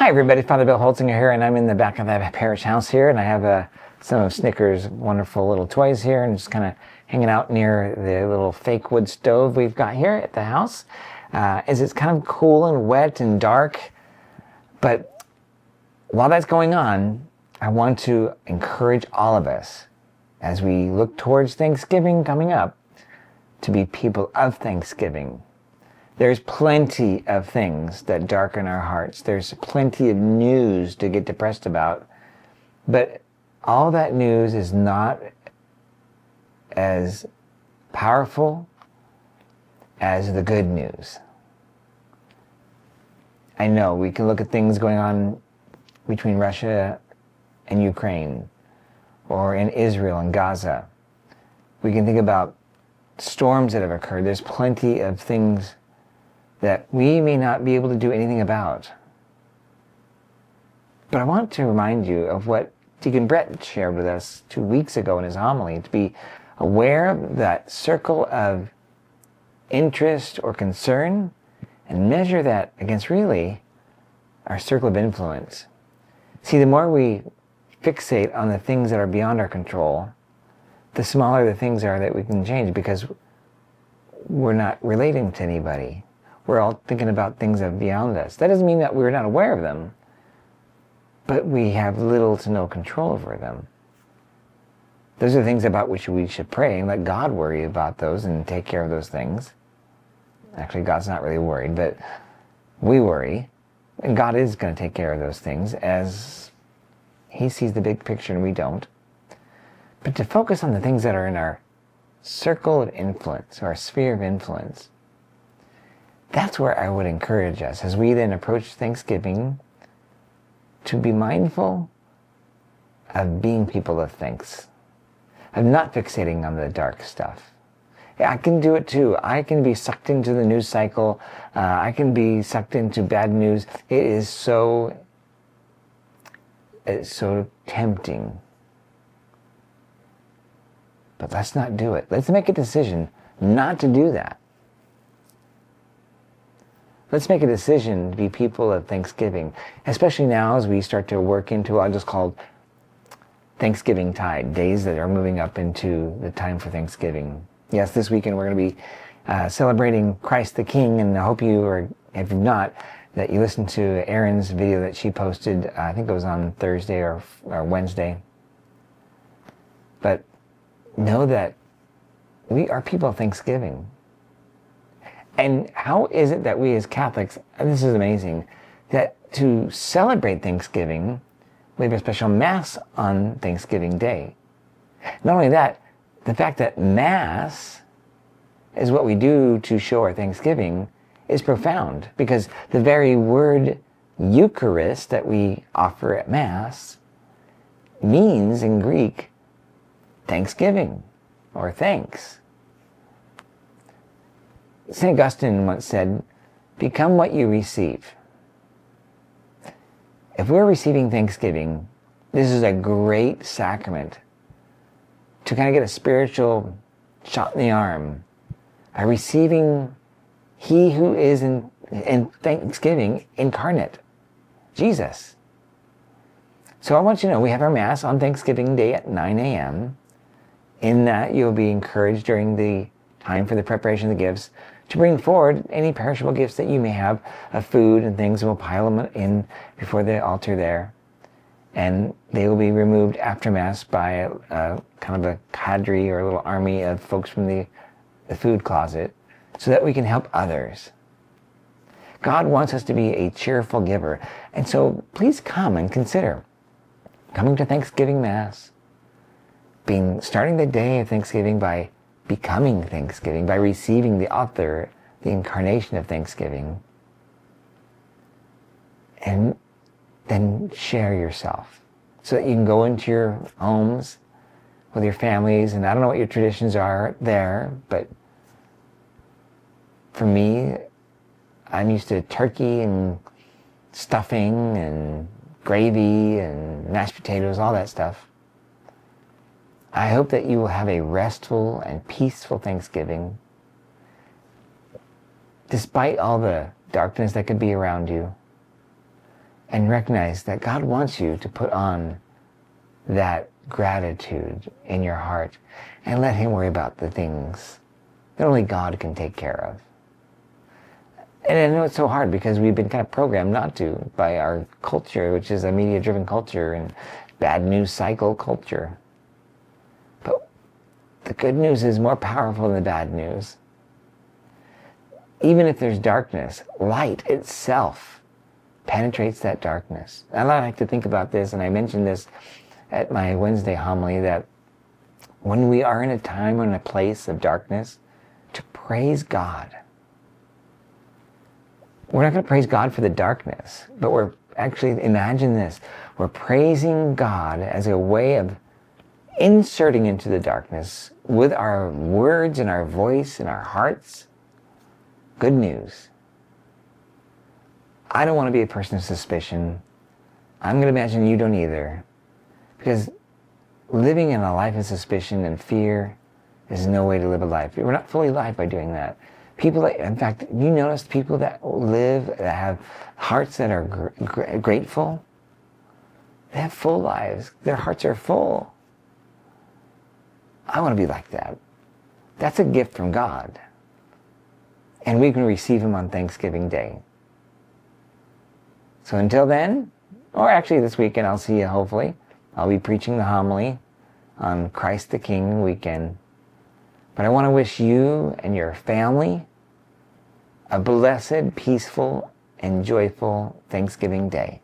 Hi, everybody. Father Bill Holtzinger here, and I'm in the back of the parish house here, and I have uh, some of Snickers' wonderful little toys here, and just kind of hanging out near the little fake wood stove we've got here at the house. Uh, as it's kind of cool and wet and dark, but while that's going on, I want to encourage all of us as we look towards Thanksgiving coming up to be people of Thanksgiving there's plenty of things that darken our hearts. There's plenty of news to get depressed about. But all that news is not as powerful as the good news. I know we can look at things going on between Russia and Ukraine or in Israel and Gaza. We can think about storms that have occurred. There's plenty of things that we may not be able to do anything about. But I want to remind you of what Deacon Brett shared with us two weeks ago in his homily to be aware of that circle of interest or concern and measure that against really our circle of influence. See, the more we fixate on the things that are beyond our control, the smaller the things are that we can change because we're not relating to anybody we're all thinking about things that are beyond us. That doesn't mean that we're not aware of them, but we have little to no control over them. Those are things about which we should pray and let God worry about those and take care of those things. Actually, God's not really worried, but we worry. And God is going to take care of those things as He sees the big picture and we don't. But to focus on the things that are in our circle of influence, or our sphere of influence, that's where I would encourage us as we then approach Thanksgiving to be mindful of being people of thanks, of not fixating on the dark stuff. I can do it too. I can be sucked into the news cycle. Uh, I can be sucked into bad news. It is so, it's so tempting. But let's not do it. Let's make a decision not to do that. Let's make a decision to be people of Thanksgiving, especially now as we start to work into what I just called Thanksgiving tide, days that are moving up into the time for Thanksgiving. Yes, this weekend we're going to be uh, celebrating Christ the King, and I hope you, or if not, that you listened to Erin's video that she posted. Uh, I think it was on Thursday or, or Wednesday. But know that we are people of Thanksgiving. And how is it that we as Catholics, this is amazing, that to celebrate Thanksgiving, we have a special Mass on Thanksgiving Day. Not only that, the fact that Mass is what we do to show our Thanksgiving is profound because the very word Eucharist that we offer at Mass means in Greek thanksgiving or thanks. St. Augustine once said, Become what you receive. If we're receiving Thanksgiving, this is a great sacrament to kind of get a spiritual shot in the arm by receiving He who is in, in Thanksgiving incarnate, Jesus. So I want you to know we have our Mass on Thanksgiving Day at 9 a.m. In that, you'll be encouraged during the time for the preparation of the gifts to bring forward any perishable gifts that you may have of food and things, and we'll pile them in before the altar there. And they will be removed after Mass by a, a kind of a cadre or a little army of folks from the, the food closet so that we can help others. God wants us to be a cheerful giver. And so please come and consider coming to Thanksgiving Mass, being starting the day of Thanksgiving by becoming Thanksgiving, by receiving the author, the incarnation of Thanksgiving, and then share yourself so that you can go into your homes with your families. And I don't know what your traditions are there, but for me, I'm used to turkey and stuffing and gravy and mashed potatoes, all that stuff. I hope that you will have a restful and peaceful Thanksgiving. Despite all the darkness that could be around you, and recognize that God wants you to put on that gratitude in your heart and let Him worry about the things that only God can take care of. And I know it's so hard because we've been kind of programmed not to by our culture, which is a media driven culture and bad news cycle culture. The good news is more powerful than the bad news. Even if there's darkness, light itself penetrates that darkness. I like to think about this, and I mentioned this at my Wednesday homily that when we are in a time or in a place of darkness, to praise God. We're not going to praise God for the darkness, but we're actually, imagine this, we're praising God as a way of inserting into the darkness with our words and our voice and our hearts good news. I don't want to be a person of suspicion. I'm going to imagine you don't either. Because living in a life of suspicion and fear is no way to live a life. We're not fully alive by doing that. People that, in fact, you notice people that live, that have hearts that are gr- gr- grateful, they have full lives. Their hearts are full. I want to be like that. That's a gift from God. And we can receive Him on Thanksgiving Day. So until then, or actually this weekend, I'll see you hopefully. I'll be preaching the homily on Christ the King weekend. But I want to wish you and your family a blessed, peaceful, and joyful Thanksgiving Day.